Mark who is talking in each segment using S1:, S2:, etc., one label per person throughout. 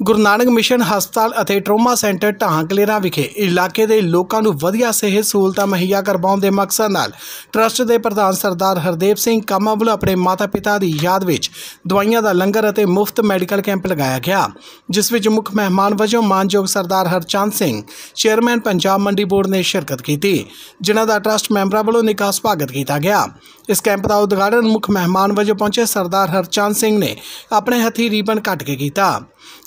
S1: Guru Nanak mission ਹਸਪਤਾਲ ਅਤੇ trauma centre ਢਾਂਕਲੇਰਾ ਵਿਖੇ ਇਲਾਕੇ ਦੇ ਲੋਕਾਂ ਨੂੰ ਵਧੀਆ ਸਿਹਤ ਸਹੂਲਤਾਂ ਮੁਹੱਈਆ ਕਰਵਾਉਣ ਦੇ ਮਕਸਦ ਨਾਲ ਟਰਸਟ ਦੇ ਪ੍ਰਧਾਨ ਸਰਦਾਰ ਹਰਦੇਵ ਸਿੰਘ ਕਾਮਾ ਵੱਲੋਂ ਆਪਣੇ ਮਾਤਾ-ਪਿਤਾ ਦੀ ਯਾਦ ਵਿੱਚ ਦਵਾਈਆਂ ਦਾ ਲੰਗਰ ਅਤੇ ਮੁਫਤ ਮੈਡੀਕਲ ਕੈਂਪ ਲਗਾਇਆ ਗਿਆ, ਜਿਸ ਵਿੱਚ ਮੁੱਖ ਮਹਿਮਾਨ ਵਜੋਂ ਮਾਨਯੋਗ ਸਰਦਾਰ ਹਰਚੰਦ ਸਿੰਘ, ਚੇਅਰਮੈਨ ਪੰਜਾਬ ਮੰਡੀ ਬੋਰਡ ਨੇ ਸ਼ਿਰਕਤ ਕੀਤੀ, ਜਿਨ੍ਹਾਂ ਦਾ ਟਰਸਟ ਮੈਂਬਰਾਂ ਵੱਲੋਂ ਨਿੱਘਾ ਸਵਾਗਤ ਕੀਤਾ ਗਿਆ। ਇਸ ਕੈਂਪ ਦਾ ਉਦਘਾਟਨ ਮੁੱਖ ਮਹਿਮਾਨ ਵਜੋਂ ਪਹੁੰਚੇ ਸਰਦਾਰ ਹਰਚੰਦ ਸਿੰਘ ਨੇ ਆਪਣੇ ਹੱਥੀਂ ਰੀਬਨ ਕੱਟ ਕੇ ਕੀਤਾ।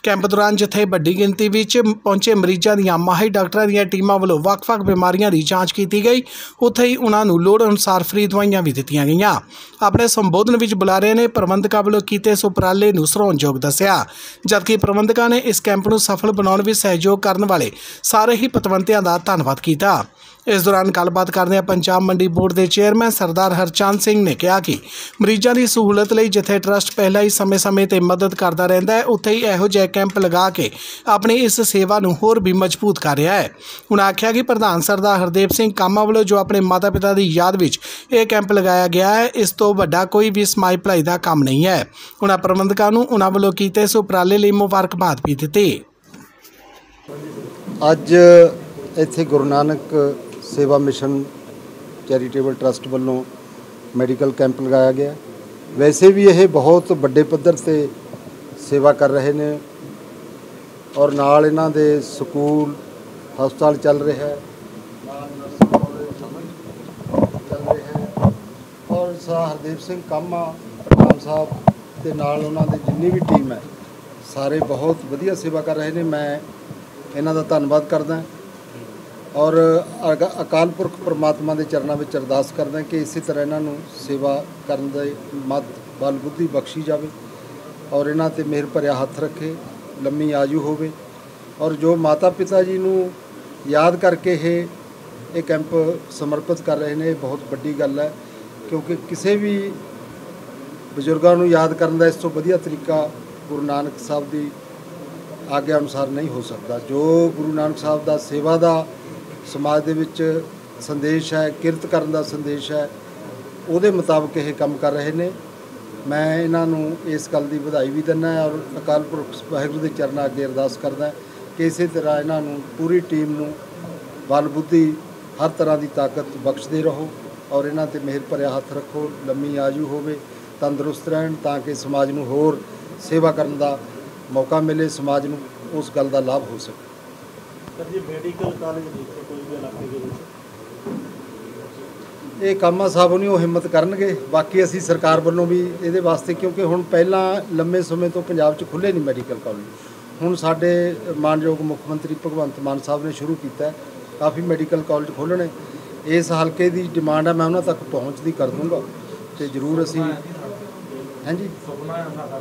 S1: ਕੈਂਪ ਦੌਰਾਨ ਜਿੱਥੇ ਵੱਡੀ ਗਿਣਤੀ ਵਿੱਚ ਪਹੁੰਚੇ ਮਰੀਜ਼ਾਂ ਦੀਆਂ ਮਾਹਿਰ ਡਾਕਟਰਾਂ ਦੀਆਂ ਟੀਮਾਂ ਵੱਲੋਂ ਵੱਖ-ਵੱਖ ਬਿਮਾਰੀਆਂ ਦੀ ਜਾਂਚ ਕੀਤੀ ਗਈ। ਉੱਥੇ ਹੀ ਉਹਨਾਂ ਨੂੰ ਲੋੜ ਅਨੁਸਾਰ ਫ੍ਰੀ ਦਵਾਈਆਂ ਵੀ ਦਿੱਤੀਆਂ ਗਈਆਂ। ਆਪਣੇ ਸੰਬੋਧਨ ਵਿੱਚ ਬੁਲਾਰੇ ਨੇ ਪ੍ਰਬੰਧਕਾਂ ਵੱਲੋਂ ਕੀਤੇ ਇਸ ਉਪਰਾਲੇ ਨੂੰ ਸਰਾਹੁਣਯੋਗ ਦੱਸਿਆ। ਜਦਕਿ ਪ੍ਰਬੰਧਕਾਂ ਨੇ ਇਸ ਕੈਂਪ ਨੂੰ ਸਫਲ ਬਣਾਉਣ ਵਿੱਚ ਸਹਿਯੋਗ ਕਰਨ ਵਾਲੇ ਸਾਰੇ ਹੀ ਪਤਵੰਤਿਆਂ ਦਾ ਧੰਨਵਾਦ ਕੀਤਾ। ਇਸ ਦੌਰਾਨ ਗੱਲਬਾਤ ਕਰਦਿਆਂ ਪੰਜਾਬ ਮੰਡੀ ਬੋਰਡ ਦੇ ਚੇਅਰਮੈਨ ਸਰਦਾਰ ਹਰਚੰਦ ਸਿੰਘ ਨੇ ਕਿਹਾ ਕਿ ਮਰੀਜ਼ਾਂ ਦੀ ਸਹੂਲਤ ਲਈ ਜਿੱਥੇ ਟਰਸਟ ਪਹਿਲਾਂ ਹੀ ਸਮੇਂ-ਸਮੇਂ ਤੇ ਮਦਦ ਕਰਦਾ ਰਹਿੰਦਾ ਹੈ, ਉੱਥੇ ਹੀ ਇਹੋ ਜਿਹੇ ਕੈਂਪ ਲਗਾ ਕੇ ਆਪਣੀ ਇਸ ਸੇਵਾ ਨੂੰ ਹੋਰ ਵੀ ਮਜ਼ਬੂਤ ਕਰ ਰਿਹਾ ਹੈ। ਉਹਨਾਂ ਆਖਿਆ ਕਿ ਪ੍ਰਧਾਨ ਸਰਦਾਰ ਹਰਦੇਵ ਸਿੰਘ ਕਾਮਾ ਵੱਲੋਂ ਜੋ ਆਪਣੇ ਮਾਤਾ-ਪਿਤਾ ਦੀ ਯਾਦ ਵਿੱਚ ਇਹ ਕੈਂਪ ਲਗਾਇਆ ਗਿਆ ਹੈ, ਇਸ ਤੋਂ ਵੱਡਾ ਕੋਈ ਵੀ ਸਮਾਜ ਭਲਾਈ ਦਾ ਕੰਮ ਨਹੀਂ ਹੈ। ਉਹਨਾਂ ਪ੍ਰਬੰਧਕਾਂ ਨੂੰ ਉਹਨਾਂ ਵੱਲੋਂ ਕੀਤੇ ਇਸ ਉਪਰਾਲੇ ਲਈ ਮੁਬਾਰਕਬਾਦ ਵੀ ਦਿੱਤੀ।
S2: ਅੱਜ ਇੱਥੇ Guru Nanak Sewa mission charitable trust ਵੱਲੋਂ ਮੈਡੀਕਲ ਕੈਂਪ ਲਗਾਇਆ ਗਿਆ। ਵੈਸੇ ਵੀ ਇਹ ਬਹੁਤ ਵੱਡੇ ਪੱਧਰ ਤੇ ਸੇਵਾ ਕਰ ਰਹੇ ਨੇ ਔਰ ਨਾਲ ਇਹਨਾਂ ਦੇ ਸਕੂਲ, ਹਸਪਤਾਲ ਚੱਲ ਰਿਹਾ ਹੈ। ਚੱਲ ਰਿਹਾ ਔਰ ਸਾ ਹਰਦੀਪ ਸਿੰਘ ਕਾਮਾ ਪ੍ਰਧਾਨ ਸਾਹਿਬ ਤੇ ਨਾਲ ਉਹਨਾਂ ਦੀ ਜਿੰਨੀ ਵੀ ਟੀਮ ਹੈ, ਸਾਰੇ ਬਹੁਤ ਵਧੀਆ ਸੇਵਾ ਕਰ ਰਹੇ ਨੇ। ਮੈਂ ਇਹਨਾਂ ਦਾ ਧੰਨਵਾਦ ਕਰਦਾ। ਔਰ ਅਗ- ਅਕਾਲ ਪੁਰਖ ਪ੍ਰਮਾਤਮਾ ਦੇ ਚਰਨਾਂ ਵਿੱਚ ਅਰਦਾਸ ਕਰਦਾ ਕਿ ਇਸੇ ਤਰ੍ਹਾਂ ਇਹਨਾਂ ਨੂੰ ਸੇਵਾ ਕਰਨ ਦੇ ਮਤ ਬਲ ਬੁੱਧੀ ਬਖਸ਼ੀ ਜਾਵੇ ਔਰ ਇਹਨਾਂ ਤੇ ਮਿਹਰ ਭਰਿਆ ਹੱਥ ਰੱਖੇ, ਲੰਮੀ ਆਯੂ ਹੋਵੇ ਔਰ ਜੋ ਮਾਤਾ ਪਿਤਾ ਜੀ ਨੂੰ ਯਾਦ ਕਰਕੇ ਇਹ ਇਹ ਕੈਂਪ ਸਮਰਪਿਤ ਕਰ ਰਹੇ ਨੇ, ਇਹ ਬਹੁਤ ਵੱਡੀ ਗੱਲ ਹੈ ਕਿਉਂਕਿ ਕਿਸੇ ਵੀ ਬਜ਼ੁਰਗਾਂ ਨੂੰ ਯਾਦ ਕਰਨ ਦਾ ਇਸ ਤੋਂ ਵਧੀਆ ਤਰੀਕਾ ਗੁਰੂ ਨਾਨਕ ਸਾਹਿਬ ਦੀ ਆਗਿਆ ਅਨੁਸਾਰ ਨਹੀਂ ਹੋ ਸਕਦਾ। ਜੋ ਗੁਰੂ ਨਾਨਕ ਸਾਹਿਬ ਦਾ ਸੇਵਾ ਦਾ ਸਮਾਜ ਦੇ ਵਿੱਚ ਸੰਦੇਸ਼ ਹੈ, ਕਿਰਤ ਕਰਨ ਦਾ ਸੰਦੇਸ਼ ਹੈ, ਉਹਦੇ ਮੁਤਾਬਕ ਇਹ ਕੰਮ ਕਰ ਰਹੇ ਨੇ। ਮੈਂ ਇਹਨਾਂ ਨੂੰ ਇਸ ਗੱਲ ਦੀ ਵਧਾਈ ਵੀ ਦਿੰਦਾ ਔਰ ਅਕਾਲ ਪੁਰਖ ਵਾਹਿਗੁਰੂ ਦੇ ਚਰਨਾਂ ਅੱਗੇ ਅਰਦਾਸ ਕਰਦਾ ਕਿ ਇਸੇ ਤਰ੍ਹਾਂ ਇਹਨਾਂ ਨੂੰ ਪੂਰੀ ਟੀਮ ਨੂੰ ਬਲ ਬੁੱਧੀ ਹਰ ਤਰ੍ਹਾਂ ਦੀ ਤਾਕਤ ਬਖਸ਼ਦੇ ਰਹੋ ਔਰ ਇਹਨਾਂ ਤੇ ਮਿਹਰ ਭਰਿਆ ਹੱਥ ਰੱਖੋ, ਲੰਮੀ ਆਜ਼ੂ ਹੋਵੇ, ਤੰਦਰੁਸਤ ਰਹਿਣ ਤਾਂ ਕਿ ਸਮਾਜ ਨੂੰ ਹੋਰ ਸੇਵਾ ਕਰਨ ਦਾ ਮੌਕਾ ਮਿਲੇ, ਸਮਾਜ ਨੂੰ ਉਸ ਗੱਲ ਦਾ ਲਾਭ ਹੋ ਸਕੇ।
S3: ਸਰ ਜੀ ਮੈਡੀਕਲ ਕਾਲਜ ਨਹੀਂ ਇੱਥੇ ਕੋਈ ਵੀ ਇਲਾਕੇ ਦੇ ਵਿੱਚ।
S2: ਇਹ ਕਾਮਾ ਸਾਹਿਬ ਉਹ ਹਿੰਮਤ ਕਰਨਗੇ। ਬਾਕੀ ਅਸੀਂ ਸਰਕਾਰ ਵੱਲੋਂ ਵੀ ਇਹਦੇ ਵਾਸਤੇ ਕਿਉਂਕਿ ਹੁਣ ਪਹਿਲਾਂ ਲੰਮੇ ਸਮੇਂ ਤੋਂ ਪੰਜਾਬ 'ਚ ਖੁੱਲੇ ਨਹੀਂ ਮੈਡੀਕਲ ਕਾਲਜ ਹੁਣ ਸਾਡੇ ਮਾਨਯੋਗ ਮੁੱਖ ਮੰਤਰੀ ਭਗਵੰਤ ਮਾਨ ਸਾਹਿਬ ਨੇ ਸ਼ੁਰੂ ਕੀਤਾ ਕਾਫੀ ਮੈਡੀਕਲ ਕਾਲਜ ਖੋਲ੍ਹਣੇ। ਇਸ ਹਲਕੇ ਦੀ ਡਿਮਾਂਡ ਹੈ ਮੈਂ ਉਹਨਾਂ ਤੱਕ ਪਹੁੰਚ ਦੀ ਕਰ ਦੂੰਗਾ। ਤੇ ਜ਼ਰੂਰ ਅਸੀਂ ਹਾਂਜੀ?
S3: ਸੁਪਨਾ ਹੈ ਸਾਡਾ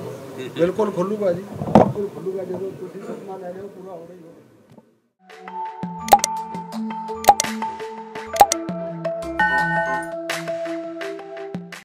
S2: ਬਿਲਕੁਲ ਖੁੱਲੂਗਾ ਜੀ। ਬਿਲਕੁਲ ਖੁੱਲੂਗਾ ਜਦੋਂ ਤੁਸੀਂ ਸੁਪਨਾ ਲੈ ਰਹੇ ਹੋ ਪੂਰਾ ਹੋਣਾ ਹੀ ਹੋਣਾ। Thank you.